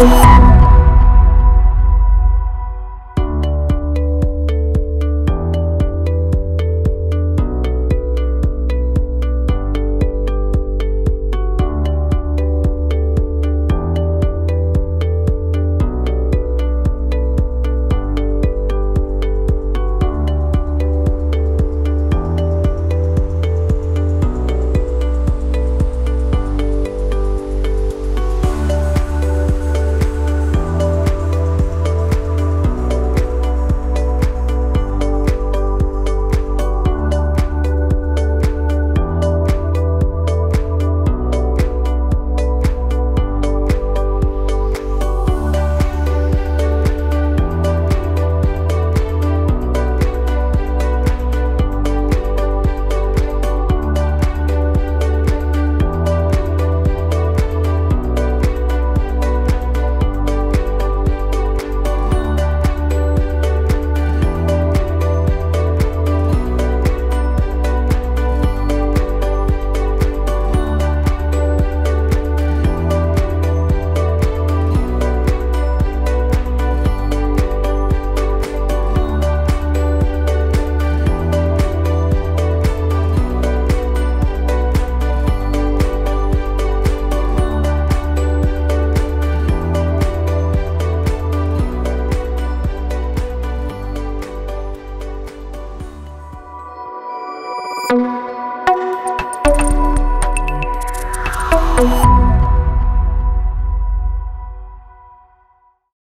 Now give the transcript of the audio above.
Thank. Thank you.